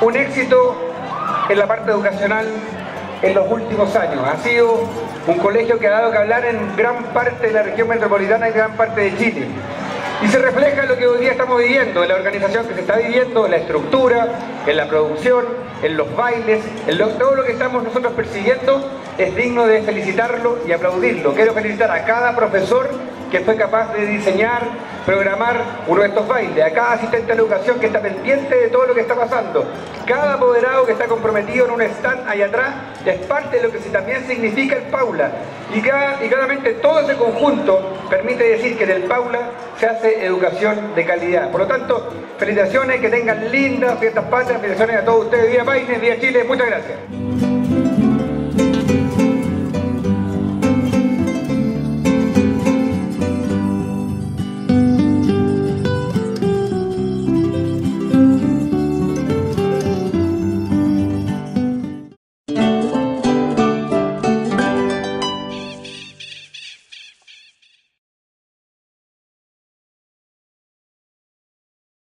un éxito en la parte educacional en los últimos años. Ha sido un colegio que ha dado que hablar en gran parte de la región metropolitana y gran parte de Chile. Y se refleja en lo que hoy día estamos viviendo, en la organización que se está viviendo, en la estructura, en la producción, en los bailes, en todo lo que estamos nosotros persiguiendo es digno de felicitarlo y aplaudirlo. Quiero felicitar a cada profesor que fue capaz de diseñar, programar uno de estos bailes, a cada asistente de educación que está pendiente de todo lo que está pasando, cada apoderado que está comprometido en un stand ahí atrás es parte de lo que también significa el Paula. Y, cada, y claramente todo ese conjunto permite decir que en el Paula se hace educación de calidad. Por lo tanto, felicitaciones, que tengan lindas fiestas patrias, felicitaciones a todos ustedes, Vía Paine, Vía Chile, muchas gracias.